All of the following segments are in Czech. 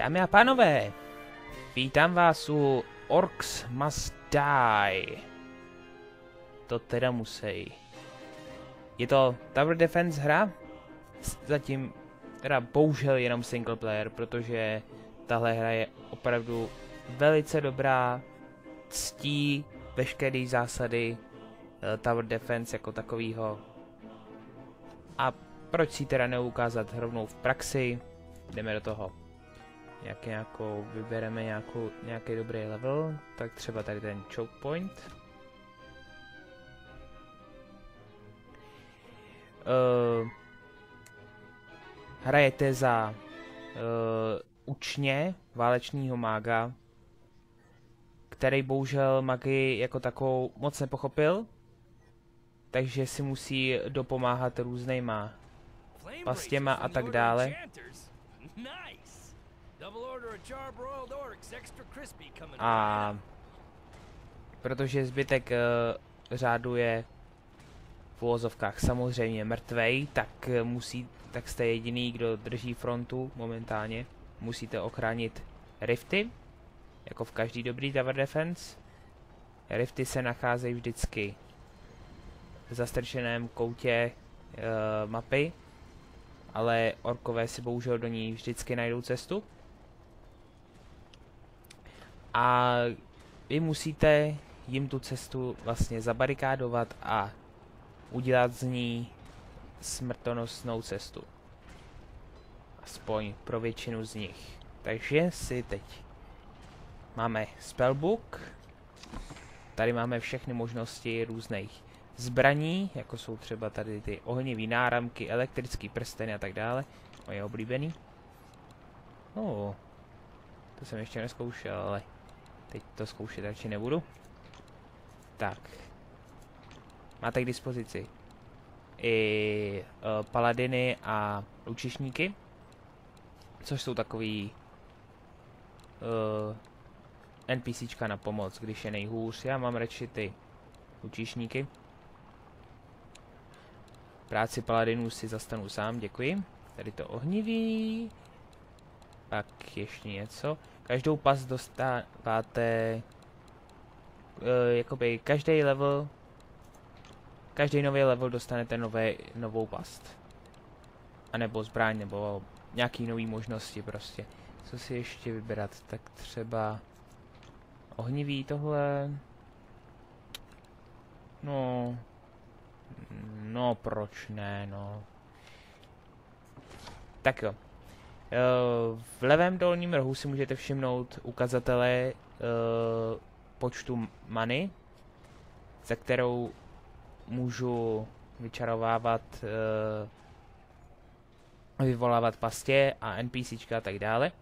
Dámy a pánové, vítám vás u Orcs Must Die. To teda musí. Je to Tower Defense hra? Zatím teda bohužel jenom single player, protože tahle hra je opravdu velice dobrá, ctí veškeré zásady uh, Tower Defense jako takovýho. A proč si teda neukázat rovnou v praxi? Jdeme do toho jak nějakou, vybereme nějakou, nějaký dobrý level, tak třeba tady ten choke point. Uh, hrajete za uh, učně válečního mága, který bohužel magii jako takovou moc nepochopil, takže si musí dopomáhat různýma pastěma a tak dále. A protože zbytek uh, řádu je v úvozovkách samozřejmě mrtvej, tak uh, musí, tak jste jediný, kdo drží frontu momentálně. Musíte ochránit rifty, jako v každý dobrý tower defense. Rifty se nacházejí vždycky v zastrčeném koutě uh, mapy, ale orkové si bohužel do ní vždycky najdou cestu a vy musíte jim tu cestu vlastně zabarikádovat a udělat z ní smrtonosnou cestu. Aspoň pro většinu z nich. Takže si teď máme spellbook. Tady máme všechny možnosti různých zbraní, jako jsou třeba tady ty ohnivý náramky, elektrický prsteny a tak dále. Moje oblíbený. Oh, to jsem ještě neskoušel, ale Teď to zkoušet radši nebudu. Tak. Máte k dispozici i uh, paladiny a lučišníky, což jsou takový uh, NPCčka na pomoc, když je nejhůř. Já mám radši ty lučišníky. Práci paladinů si zastanu sám, děkuji. Tady to ohnivý. Pak ještě něco. Každou pas dostáváte, uh, jakoby každý level, každý nový level dostanete nové, novou past. A nebo zbraň, nebo nějaký nový možnosti prostě. Co si ještě vybrat? Tak třeba ohnivý tohle. No, no proč ne, no. Tak jo, v levém dolním rohu si můžete všimnout ukazatele uh, počtu many, za kterou můžu vyčarovávat, uh, vyvolávat pastě a NPCčka a tak dále.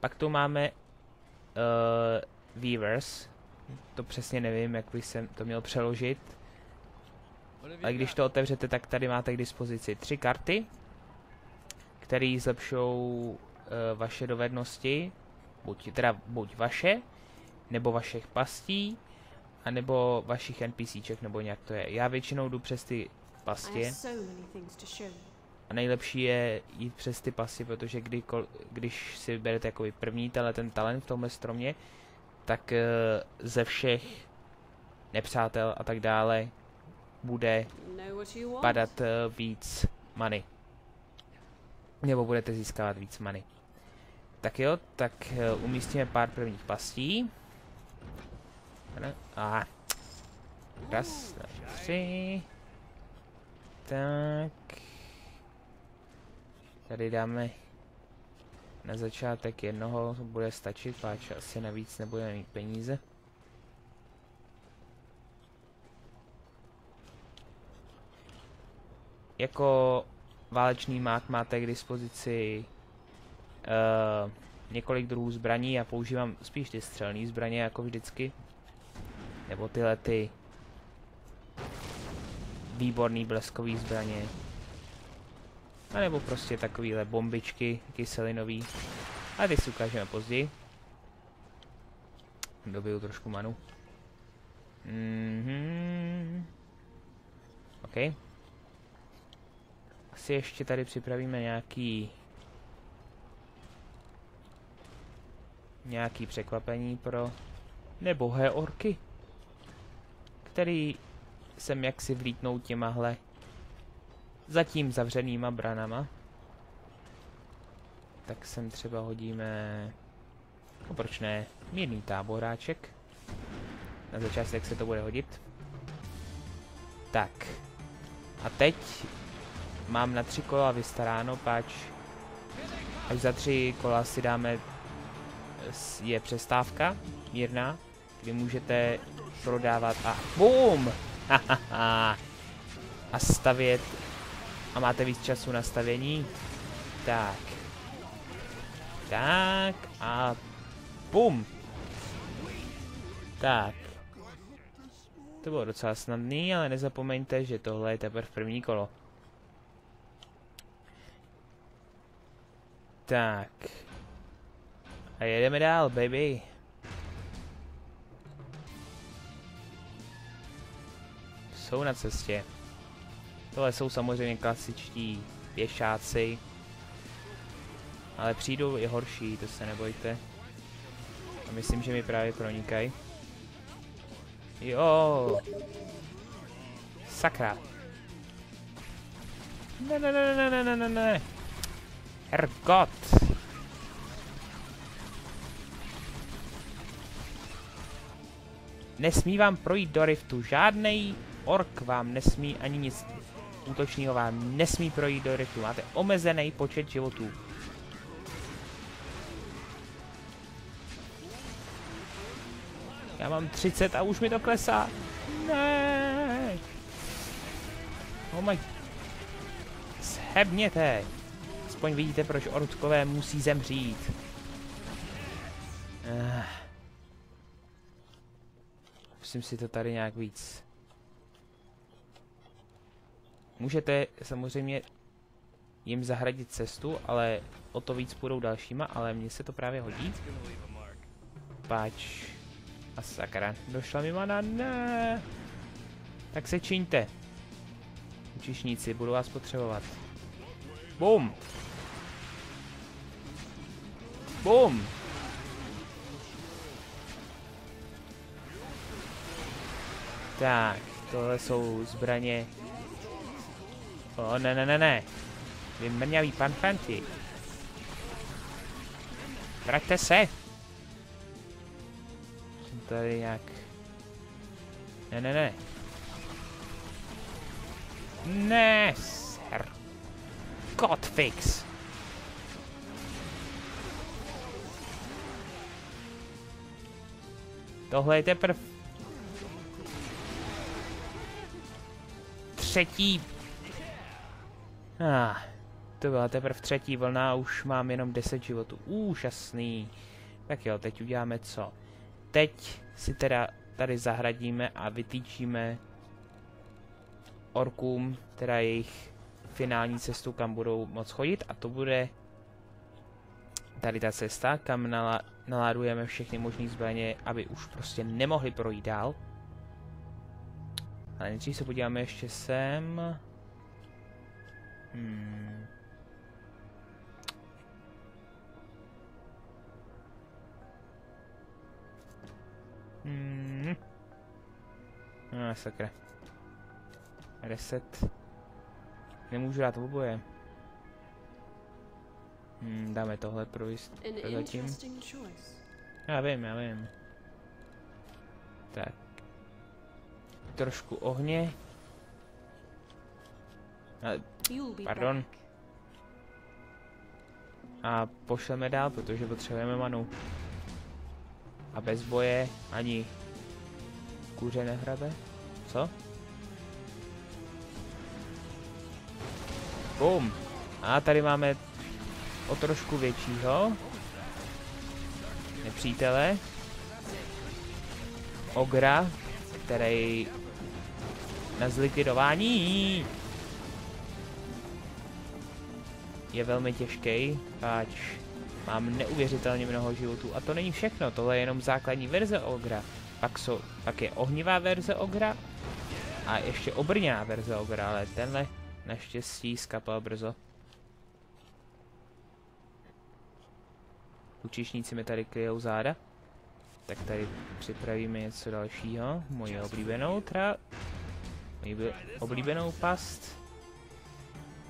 Pak tu máme uh, Weavers, to přesně nevím, jak bych jsem to měl přeložit. Ale když to otevřete, tak tady máte k dispozici tři karty který zlepšou uh, vaše dovednosti, buď, teda buď vaše, nebo vašich pastí, anebo vašich NPCček, nebo nějak to je. Já většinou jdu přes ty pastě. A nejlepší je jít přes ty pasy, protože kdy, když si vyberete jako první tenhle ten talent v tomhle stromě, tak uh, ze všech nepřátel a tak dále bude padat uh, víc money nebo budete získávat víc many. Tak jo, tak uh, umístíme pár prvních pastí. A raz, dva, tři. Tak. Tady dáme na začátek jednoho, bude stačit, páč asi navíc nebudeme mít peníze. Jako válečný mák máte k dispozici uh, několik druhů zbraní. Já používám spíš ty střelné zbraně jako vždycky. Nebo tyhle ty výborný bleskový zbraně. A nebo prostě takovýhle bombičky kyselinový. A ty si ukážeme později. Dobiju trošku manu. Mhm. OK si ještě tady připravíme nějaký nějaký překvapení pro nebohé orky, který jsem jaksi vlítnou těmahle zatím zavřenýma branama. Tak sem třeba hodíme, no proč ne, mírný táboráček. Na začátek se to bude hodit. Tak. A teď mám na tři kola vystaráno, páč až za tři kola si dáme je přestávka mírná, kdy můžete prodávat a BOOM! a stavět a máte víc času na stavění. Tak. Tak a BUM! Tak. To bylo docela snadný, ale nezapomeňte, že tohle je teprve první kolo. Tak. A jedeme dál, baby. Jsou na cestě. Tohle jsou samozřejmě klasičtí pěšáci. Ale přijdou i horší, to se nebojte. A myslím, že mi právě pronikají. Jo. Sakra. Ne, ne, ne, ne, ne, ne, ne, ne. Hergot. Nesmí vám projít do riftu. Žádnej ork vám nesmí ani nic útočního vám nesmí projít do riftu. Máte omezený počet životů. Já mám 30 a už mi to klesá. Ne. Oh my. Shebněte. Aspoň vidíte, proč ortkové musí zemřít. Uh. Musím si to tady nějak víc. Můžete samozřejmě jim zahradit cestu, ale o to víc půjdou dalšíma, ale mně se to právě hodí. Pač. A sakra, došla mi mana, ne. Tak se čiňte. Učišníci, budu vás potřebovat. Bum! Bum! Tak, tohle jsou zbraně. O, ne, ne, ne, ne. Vy mrňavý panfanti. Vraťte se! Jsem tady nějak... Ne, ne, ne. Ne, sir. Godfix. Tohle je teprve třetí... Ah, to byla teprve třetí vlna a už mám jenom 10 životů. Úžasný. Tak jo, teď uděláme co? Teď si teda tady zahradíme a vytýčíme orkům, teda jejich finální cestu, kam budou moc chodit a to bude tady ta cesta, kam nala naládujeme všechny možné zbraně, aby už prostě nemohli projít dál. Ale nejdřív se podíváme ještě sem. Hmm. Hmm. No, sakra. Reset. Nemůžu dát oboje. Hmm, dáme tohle pro zatím. Já vím, já vím. Tak. Trošku ohně. A, pardon. A pošleme dál, protože potřebujeme manu. A bez boje ani kuře nehrabe. Co? Bum. A tady máme o trošku většího nepřítele. Ogra, který na zlikvidování je velmi těžký, pač mám neuvěřitelně mnoho životů. A to není všechno, tohle je jenom základní verze Ogra. Pak, so, pak je ohnivá verze Ogra a ještě obrněná verze Ogra, ale tenhle naštěstí skapal brzo. Lučišníci mi tady kryjou záda. Tak tady připravíme něco dalšího. Moji oblíbenou tra... Moji oblíbenou past.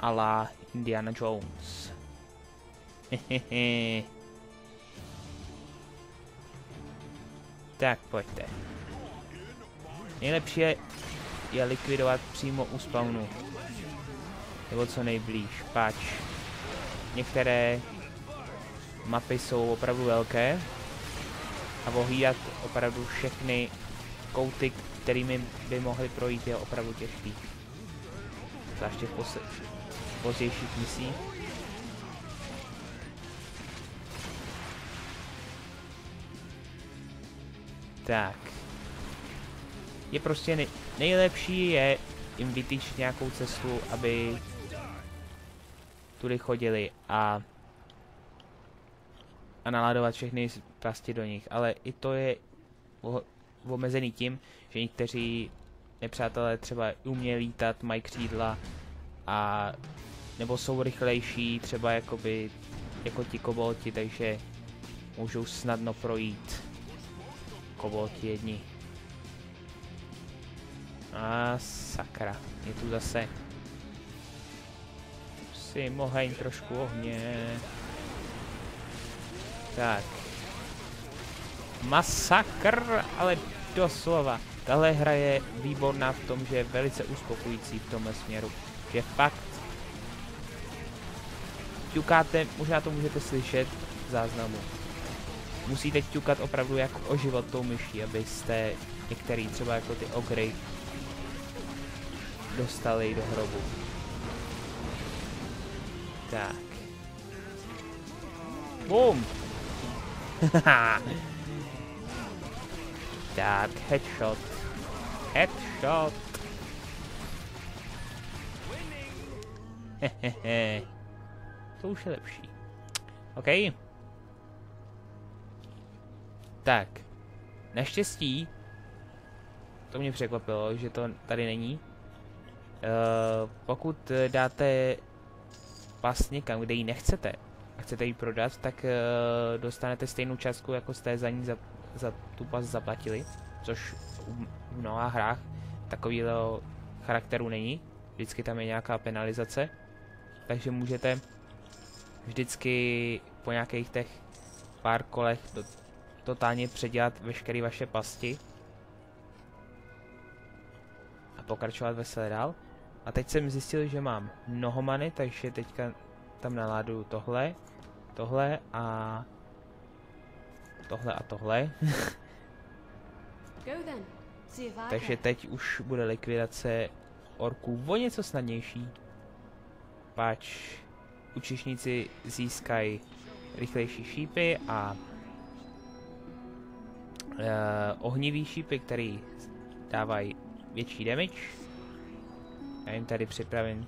A la Indiana Jones. tak, pojďte. Nejlepší je, je likvidovat přímo u spawnu. Nebo co nejblíž, pač. Některé mapy jsou opravdu velké a ohlídat opravdu všechny kouty, kterými by mohly projít, je opravdu těžký. Zvláště v pozdějších misích. Tak. Je prostě nej nejlepší je jim vytýčit nějakou cestu, aby tudy chodili a a naladovat všechny pasti do nich, ale i to je omezený tím, že někteří nepřátelé třeba umějí lítat, mají křídla a nebo jsou rychlejší, třeba jakoby jako ti kobolti, takže můžou snadno projít kobolti jedni. A sakra, je tu zase si moheň trošku ohně. Tak. Masakr, ale doslova. Tahle hra je výborná v tom, že je velice uspokojící v tomhle směru. Že fakt ťukáte, možná to můžete slyšet v záznamu. Musíte ťukat opravdu jako o život tou myší, abyste některý třeba jako ty ogry dostali do hrobu. Tak. Boom! Tak, headshot. Headshot. Hehehe. to už je lepší. OK. Tak. Naštěstí, to mě překvapilo, že to tady není. Uh, pokud dáte pas někam, kde ji nechcete, a chcete ji prodat, tak uh, dostanete stejnou částku, jako jste za ní za, za tu pas zaplatili, což v mnoha hrách takovýhle charakteru není. Vždycky tam je nějaká penalizace, takže můžete vždycky po nějakých těch pár kolech do, totálně předělat veškeré vaše pasti a pokračovat veselé dál. A teď jsem zjistil, že mám mnoho many, takže teďka tam naláduju tohle, tohle a tohle a tohle. Takže teď už bude likvidace orků o něco snadnější. Pač učišníci získají rychlejší šípy a uh, ohnivý šípy, který dávají větší damage. Já jim tady připravím.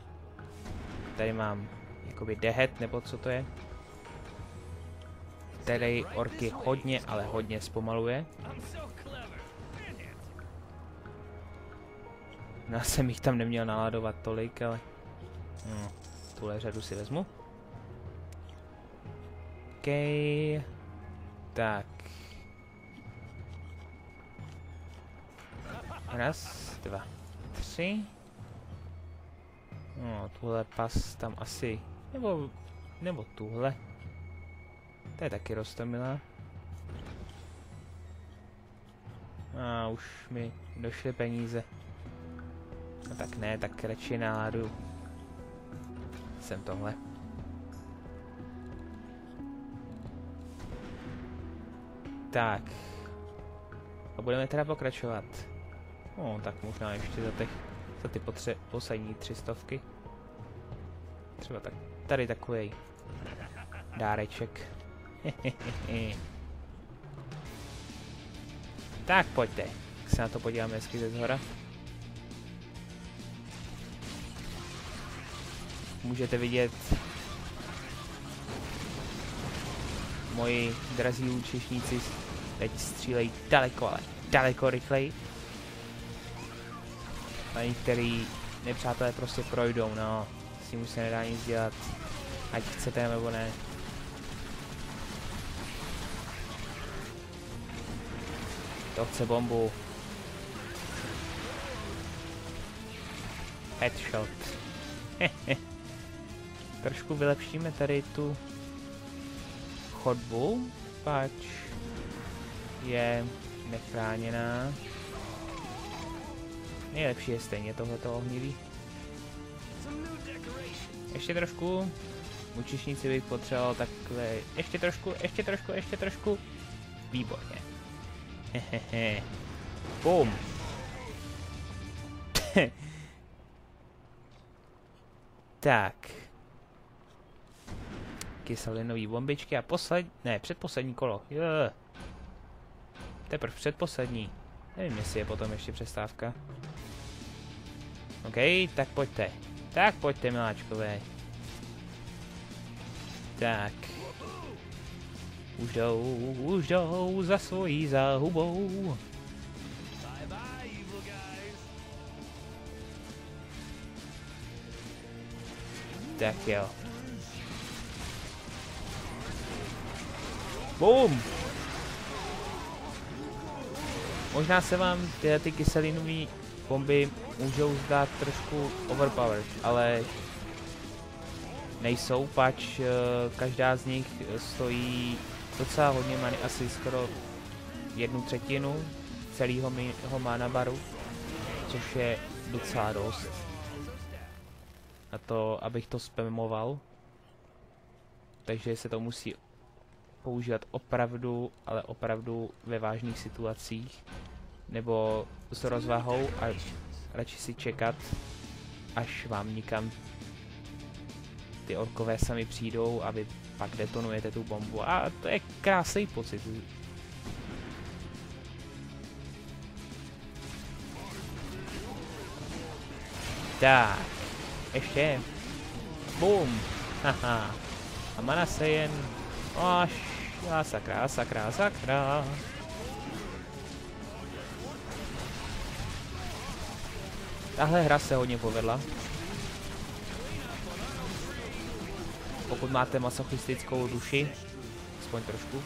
Tady mám jakoby dehet, nebo co to je. Který orky hodně, ale hodně zpomaluje. Já jsem jich tam neměl naladovat tolik, ale... No, tuhle řadu si vezmu. OK. Tak. Raz, dva, tři. No, tuhle pas tam asi nebo, nebo tuhle. To je taky rostomilá. A už mi došly peníze. No tak ne, tak radši náladu. Jsem tohle. Tak. A budeme teda pokračovat. No, tak možná ještě za, těch, za ty potře poslední tři stovky. Třeba tak Tady takový dáreček. tak pojďte, se na to podíváme hezky ze zhora. Můžete vidět moji drazí účešníci teď střílejí daleko, ale daleko rychleji. A některý nepřátelé prostě projdou, no s tím už se nedá nic dělat, ať chcete nebo ne. To chce bombu. Headshot. Trošku vylepšíme tady tu chodbu, pač je nechráněná. Nejlepší je stejně tohleto ohnivý. Ještě trošku. Učišníci bych potřeboval takhle. Ještě trošku, ještě trošku, ještě trošku. Výborně. Hehehe. Bum. tak. Kyselinový bombičky a posled... Ne, předposlední kolo. Jo. Teprve předposlední. Nevím, jestli je potom ještě přestávka. OK, tak pojďte. Tak pojďte, miláčkové. Tak. Už jdou, už jdou za svojí záhubou. Tak jo. Boom! Možná se vám ty kyselinové bomby můžou zdát trošku overpowered, ale nejsou, pač uh, každá z nich stojí docela hodně many, asi skoro jednu třetinu celého mana baru, což je docela dost. A to, abych to spamoval, takže se to musí používat opravdu, ale opravdu ve vážných situacích, nebo s rozvahou a radši si čekat, až vám nikam ty orkové sami přijdou a vy pak detonujete tu bombu. A to je krásný pocit. Tak, ještě. Bum. Haha. A mana se jen... Až... A sakra, sakra, sakra. Tahle hra se hodně povedla. Pokud máte masochistickou duši, aspoň trošku,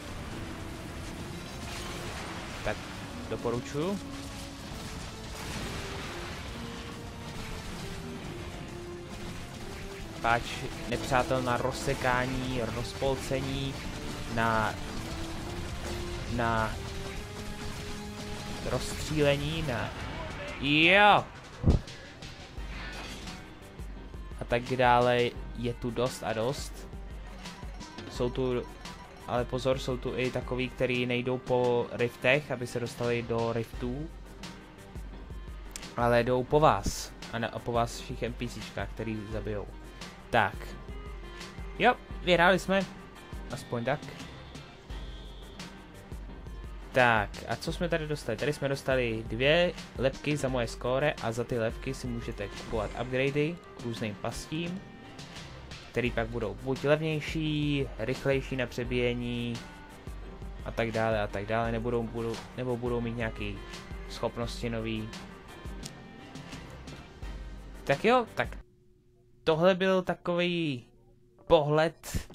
tak doporučuju. Páč nepřátel na rozsekání, rozpolcení, na na rozstřílení, na jo, tak dále je tu dost a dost. Jsou tu, ale pozor, jsou tu i takový, který nejdou po riftech, aby se dostali do riftů. Ale jdou po vás. A, ne, a po vás všech NPCčkách, který zabijou. Tak. Jo, vyhráli jsme. Aspoň tak. Tak, a co jsme tady dostali? Tady jsme dostali dvě lepky za moje skóre a za ty lepky si můžete kupovat upgradey k různým pastím, který pak budou buď levnější, rychlejší na přebíjení a tak dále a tak dále, nebudou, budou, nebo budou mít nějaké schopnosti nový. Tak jo, tak tohle byl takový pohled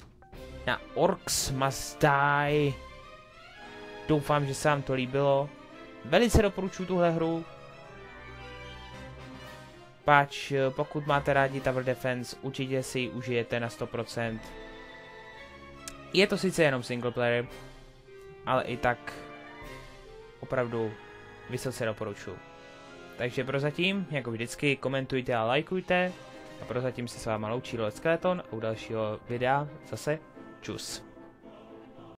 na Orcs Must Die Doufám, že se vám to líbilo. Velice doporučuji tuhle hru. Páč, pokud máte rádi Tower Defense, určitě si ji užijete na 100%. Je to sice jenom single player, ale i tak opravdu vysoce doporučuji. Takže prozatím, jako vždycky, komentujte a lajkujte. A prozatím se s váma loučí Lord Skeleton a u dalšího videa zase čus.